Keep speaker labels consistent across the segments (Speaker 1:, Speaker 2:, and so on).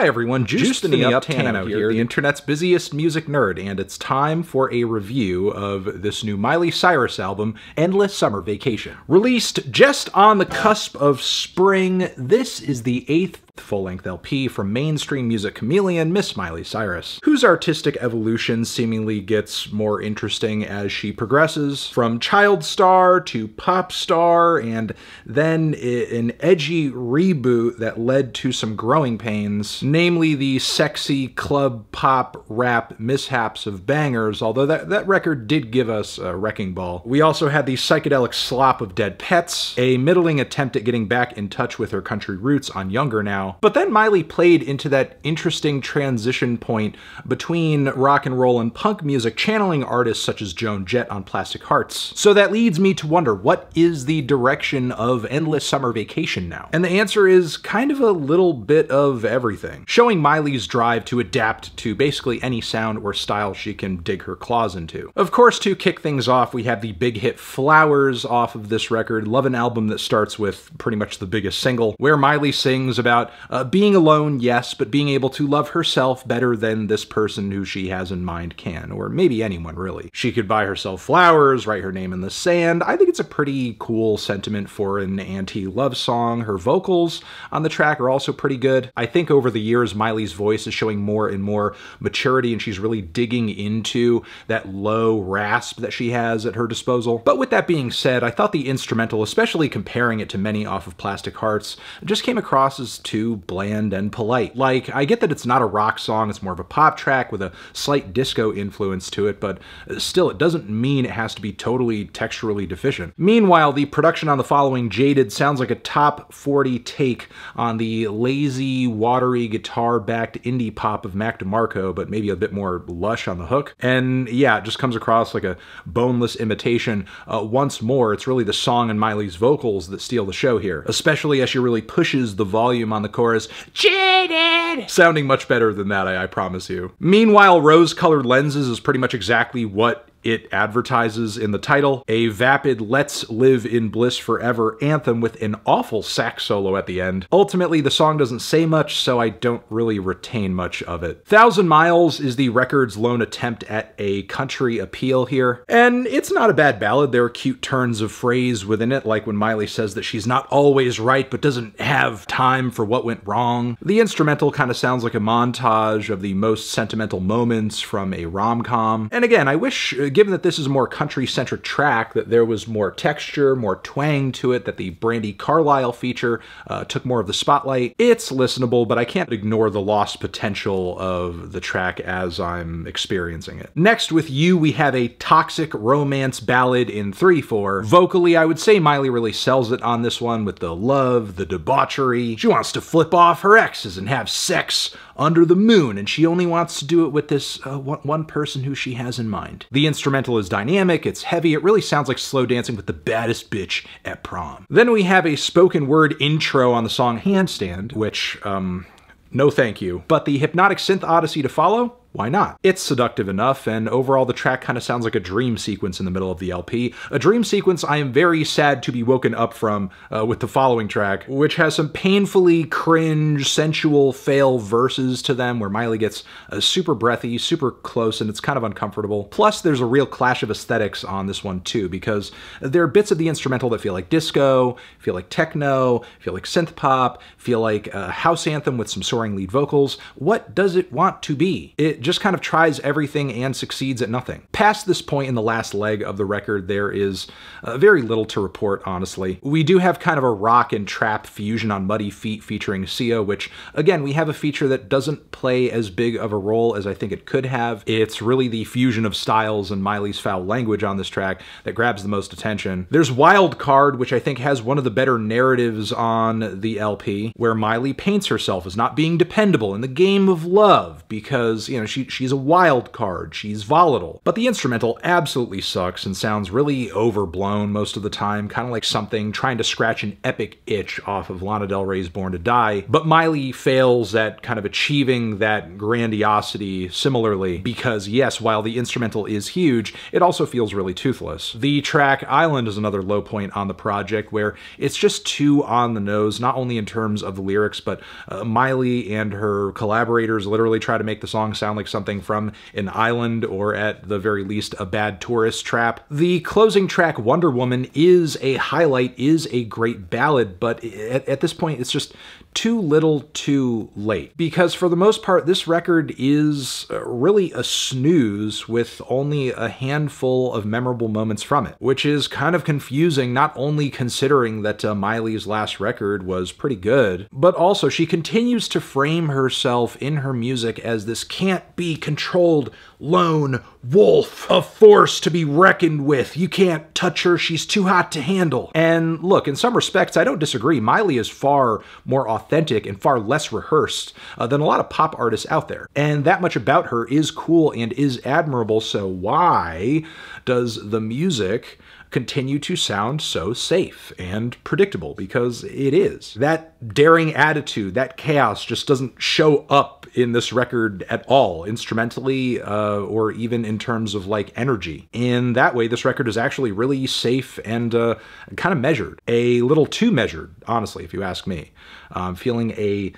Speaker 1: Hi everyone, Juiced in the Uptano here, the internet's busiest music nerd, and it's time for a review of this new Miley Cyrus album, Endless Summer Vacation. Released just on the cusp of spring, this is the eighth full-length LP from mainstream music chameleon Miss Miley Cyrus, whose artistic evolution seemingly gets more interesting as she progresses, from child star to pop star, and then an edgy reboot that led to some growing pains, namely the sexy club pop rap mishaps of Bangerz, although that, that record did give us a wrecking ball. We also had the psychedelic slop of Dead Petz, a middling attempt at getting back in touch with her country roots on Younger Now, but then Miley played into that interesting transition point between rock and roll and punk music, channeling artists such as Joan Jett on Plastic Hearts. So that leads me to wonder, what is the direction of Endless Summer Vacation now? And the answer is kind of a little bit of everything, showing Miley's drive to adapt to basically any sound or style she can dig her claws into. Of course, to kick things off, we have the big hit Flowers off of this record, love an album that starts with pretty much the biggest single, where Miley sings about uh, being alone, yes, but being able to love herself better than this person who she has in mind can, or maybe anyone really. She could buy herself flowers, write her name in the sand. I think it's a pretty cool sentiment for an anti-love song. Her vocals on the track are also pretty good. I think over the years, Miley's voice is showing more and more maturity, and she's really digging into that low rasp that she has at her disposal. But with that being said, I thought the instrumental, especially comparing it to many off of Plastic Hearts, just came across as too bland and polite. Like, I get that it's not a rock song, it's more of a pop track with a slight disco influence to it, but still, it doesn't mean it has to be totally texturally deficient. Meanwhile, the production on the following Jaded sounds like a top 40 take on the lazy, watery, guitar-backed indie pop of Mac DeMarco, but maybe a bit more lush on the hook. And yeah, it just comes across like a boneless imitation. Uh, once more, it's really the song and Miley's vocals that steal the show here, especially as she really pushes the volume on the chorus, Jaded! Sounding much better than that, I, I promise you. Meanwhile, rose-colored lenses is pretty much exactly what it advertises in the title a vapid Let's Live in Bliss Forever anthem with an awful sax solo at the end. Ultimately, the song doesn't say much, so I don't really retain much of it. Thousand Miles is the record's lone attempt at a country appeal here, and it's not a bad ballad. There are cute turns of phrase within it, like when Miley says that she's not always right but doesn't have time for what went wrong. The instrumental kind of sounds like a montage of the most sentimental moments from a rom-com. And again, I wish uh, given that this is a more country-centric track, that there was more texture, more twang to it, that the Brandi Carlile feature uh, took more of the spotlight. It's listenable, but I can't ignore the lost potential of the track as I'm experiencing it. Next, with You, we have a toxic romance ballad in 3-4. Vocally, I would say Miley really sells it on this one with the love, the debauchery. She wants to flip off her exes and have sex under the moon, and she only wants to do it with this uh, one person who she has in mind. The instrumental is dynamic, it's heavy, it really sounds like slow dancing with the baddest bitch at prom. Then we have a spoken word intro on the song Handstand, which, um, no thank you. But the hypnotic synth odyssey to follow, why not? It's seductive enough, and overall the track kind of sounds like a dream sequence in the middle of the LP. A dream sequence I am very sad to be woken up from uh, with the following track, which has some painfully cringe, sensual fail verses to them where Miley gets uh, super breathy, super close, and it's kind of uncomfortable. Plus, there's a real clash of aesthetics on this one too, because there are bits of the instrumental that feel like disco, feel like techno, feel like synth pop, feel like a house anthem with some soaring lead vocals. What does it want to be? It just kind of tries everything and succeeds at nothing. Past this point in the last leg of the record, there is uh, very little to report, honestly. We do have kind of a rock and trap fusion on Muddy Feet featuring Sia, which, again, we have a feature that doesn't play as big of a role as I think it could have. It's really the fusion of styles and Miley's foul language on this track that grabs the most attention. There's Wild Card, which I think has one of the better narratives on the LP, where Miley paints herself as not being dependable in the game of love because, you know, she, she's a wild card, she's volatile. But the instrumental absolutely sucks and sounds really overblown most of the time, kind of like something trying to scratch an epic itch off of Lana Del Rey's Born to Die. But Miley fails at kind of achieving that grandiosity similarly because, yes, while the instrumental is huge, it also feels really toothless. The track Island is another low point on the project where it's just too on the nose, not only in terms of the lyrics, but uh, Miley and her collaborators literally try to make the song sound like something from an island or at the very least a bad tourist trap. The closing track Wonder Woman is a highlight, is a great ballad, but at, at this point it's just too little too late. Because for the most part, this record is uh, really a snooze with only a handful of memorable moments from it, which is kind of confusing, not only considering that uh, Miley's last record was pretty good, but also she continues to frame herself in her music as this can't be controlled lone wolf, a force to be reckoned with. You can't touch her, she's too hot to handle. And look, in some respects, I don't disagree. Miley is far more authentic and far less rehearsed uh, than a lot of pop artists out there. And that much about her is cool and is admirable, so why does the music continue to sound so safe and predictable because it is. That daring attitude, that chaos just doesn't show up in this record at all, instrumentally uh, or even in terms of like energy. In that way, this record is actually really safe and uh, kind of measured. A little too measured, honestly, if you ask me. I'm feeling a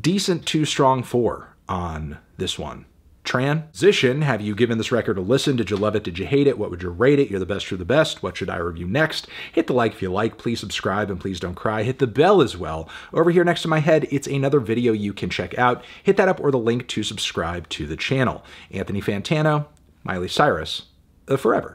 Speaker 1: decent too strong four on this one. Transition. Have you given this record a listen? Did you love it? Did you hate it? What would you rate it? You're the best you're the best. What should I review next? Hit the like if you like. Please subscribe and please don't cry. Hit the bell as well. Over here next to my head, it's another video you can check out. Hit that up or the link to subscribe to the channel. Anthony Fantano, Miley Cyrus, forever.